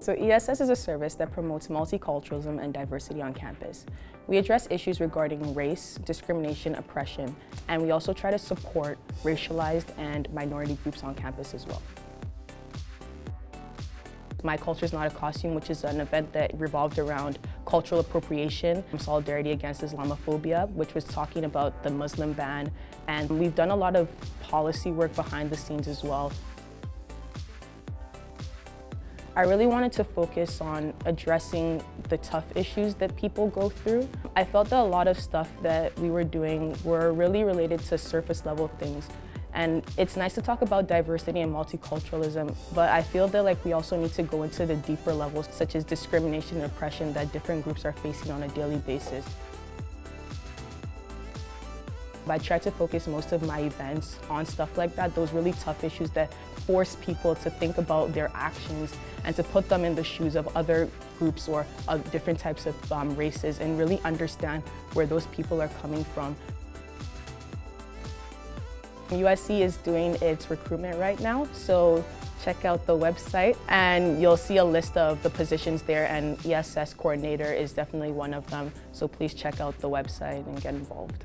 So ESS is a service that promotes multiculturalism and diversity on campus. We address issues regarding race, discrimination, oppression, and we also try to support racialized and minority groups on campus as well. My Culture is Not a Costume, which is an event that revolved around cultural appropriation, and solidarity against Islamophobia, which was talking about the Muslim ban. And we've done a lot of policy work behind the scenes as well. I really wanted to focus on addressing the tough issues that people go through. I felt that a lot of stuff that we were doing were really related to surface level things. And it's nice to talk about diversity and multiculturalism, but I feel that like we also need to go into the deeper levels such as discrimination and oppression that different groups are facing on a daily basis. I try to focus most of my events on stuff like that, those really tough issues that force people to think about their actions and to put them in the shoes of other groups or uh, different types of um, races and really understand where those people are coming from. USC is doing its recruitment right now, so check out the website and you'll see a list of the positions there and ESS coordinator is definitely one of them, so please check out the website and get involved.